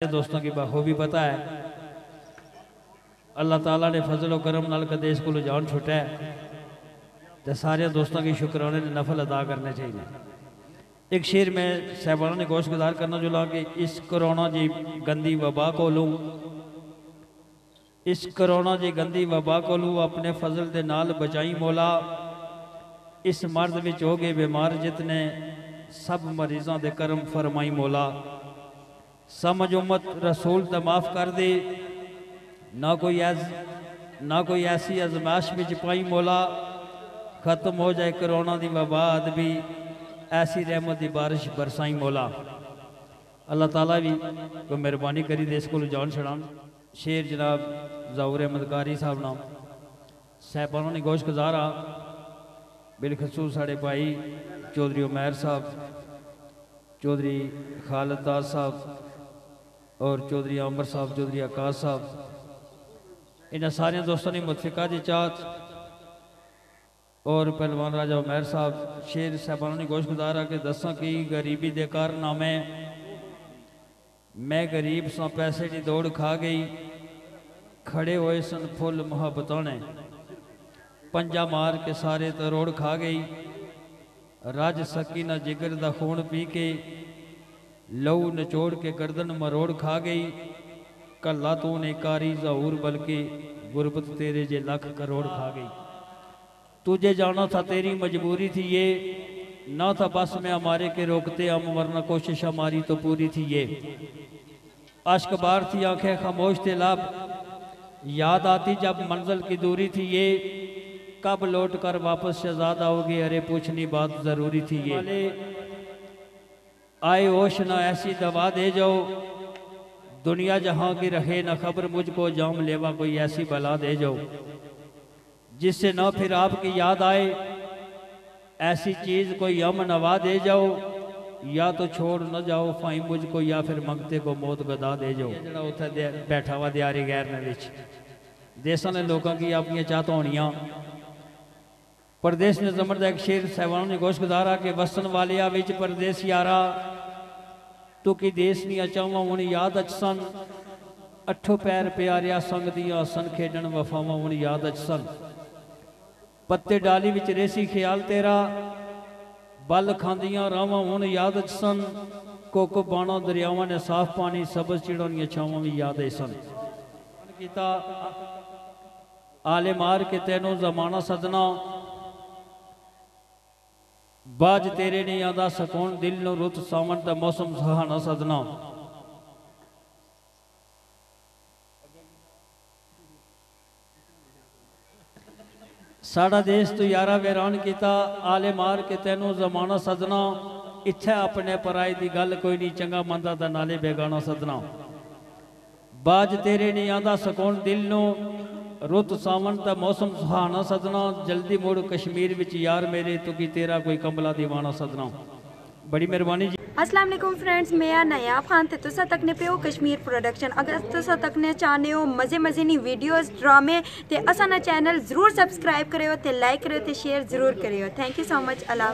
दोस्तों की बखूबी पता है। अल्लाह ताला ने फजल करम नाल देश को जान छुटा है। तो सारे दोस्तों की शुक्राने ने नफल अदा करने चाहिए। एक शेर में साहबाना ने गोश गुजार करना जुला कि इस करोना जी गंदी वबा को लूँ इस करोना जी गंदी वबा को लूँ अपने फजल के नाल बचाई मौला। इस मर्द विच हो गए बीमार जितने सब मरीजों के करम फरमाई मौला। समझ उम्मत रसूल तो माफ़ कर दे। ना कोई ऐस ना कोई ऐसी अजमाश में पाई मौला। ख़त्म हो जाए करोना की वबाद भी, ऐसी रहमत की बारिश बरसाई मौला। अल्लाह ताला भी कोई मेहरबानी करी दे, इसको जान छड़ा शेर जनाब जाऊर अहमद कारी साहब नाम। साहबाना ने गोश गुजारा। बिलखसूस साढ़े भाई चौधरी उमैर साहब, चौधरी खालद दास साहब और चौधरी अमर साहब, चौधरी आकाश साहब। इन सारे दोस्तों ने मुतफिका की चाहत। और पहलवान राजा उमैर साहब, शेर साहबान ने गोश गुजारा कि दसा कि गरीबी के कारनामे मैं गरीब सा पैसे की दौड़ खा गई। खड़े हुए सन फुल मुहब्बतों ने। पंजा मार के सारे तरोड़ खा गई। रज सकी ना जिगर का खून पी के। लहू नचोड़ के गर्दन मरोड़ खा गई। कल्ला तू ने कारी जहूर बल्कि गुरबत तेरे जे लख करोड़ खा गई। तुझे जाना था तेरी मजबूरी थी ये। ना था बस में हमारे के रोकते हम, वरना कोशिश हमारी तो पूरी थी ये। अश्क बार थी, आँखें खामोश थे, लाभ याद आती जब मंजिल की दूरी थी ये। कब लौट कर वापस शहजाद आओगे अरे पूछनी बात ज़रूरी थी ये। आए होश ना ऐसी दवा दे जाओ। दुनिया जहाँ की रहे ना खबर मुझको, जाम लेवा कोई ऐसी बला दे जाओ। जिससे ना फिर आपकी याद आए, ऐसी चीज़ कोई अम नवा दे जाओ, या तो छोड़ न जाओ फाई मुझको, या फिर मंगते को मौत गदा दे जाओ। उत्थे बैठा हुआ दियारी गैर ने देशों ने लोगों की ने जमर एक शेर सहवानों ने गोश गुजारा के वसन वालिया विच परदेस यारा तो ਤੋ ਕਿ ਦੇਸ ਦੀਆਂ ਚਾਹਾਂ ਹੁਣ ਯਾਦ ਅਚ ਸਨ। ਅਠੋ ਪੈਰ ਪਿਆਰਿਆ ਸੰਗ ਦੀ ਆਸਨ ਖੇਡਣ ਵਫਾਵਾਂ ਹੁਣ ਯਾਦ ਅਚ ਸਨ। ਪੱਤੇ ਡਾਲੀ ਵਿੱਚ ਰੇਸੀ ਖਿਆਲ ਤੇਰਾ, ਬਲ ਖਾਂਦੀਆਂ ਰਾਵਾਂ ਹੁਣ ਯਾਦ ਅਚ ਸਨ। ਕੋਕ ਬਾਣਾ ਦਰਿਆਵਾਂ ਨੇ ਸਾਫ਼ ਪਾਣੀ, ਸਬਜ਼ ਚਿੜੋਨੀਆਂ ਛਾਵਾਂ ਵੀ ਯਾਦ ਐ ਸਨ। ਕੀਤਾ, ਆਲੇ ਮਾਰ ਕੇ ਤੈਨੂੰ ਜ਼ਮਾਨਾ ਸਦਨਾ ਬਾਜ ਤੇਰੇ ਨਹੀਂ ਆਉਂਦਾ ਸਕੂਨ, ਦਿਲ ਨੂੰ ਰੁੱਤ ਸਾਵਣ ਦਾ ਮੌਸਮ ਸੁਹਾਣਾ ਸਦਨਾ ਸਾਡਾ ਦੇਸ਼ ਤੂੰ ਯਾਰਾ ਵੇਰਾਨ ਕੀਤਾ, ਆਲੇ ਮਾਰ ਕੇ ਤੈਨੂੰ ਜ਼ਮਾਨਾ ਸਦਨਾ ਇੱਥੇ ਆਪਣੇ ਪਰਾਏ ਦੀ ਗੱਲ ਕੋਈ ਨਹੀਂ, ਚੰਗਾ ਮੰਦਾ ਦਾ ਨਾਲੇ ਬੇਗਾਣਾ ਸਦਨਾ ਬਾਜ ਤੇਰੇ ਨਹੀਂ ਆਉਂਦਾ ਸਕੂਨ, ਦਿਲ ਨੂੰ सावन का मौसम सुहाना सदना। जल्दी मुड़ कश्मीर यार मेरे तो कि तेरा कोई कंबला दीवाना सदना। बड़ी मेहरबानी जी। वालेकुम फ्रेंड्स, मैं नया खान थे तुसा तकने पे हो कश्मीर प्रोडक्शन अगर तुसा तकने चाहने हो मज़े मज़े नी वीडियोस ड्रामे ते असा चैनल ज़रूर सब्सक्राइब करो ते लाइक करो ते शेयर ज़रूर करो thank you so much Allah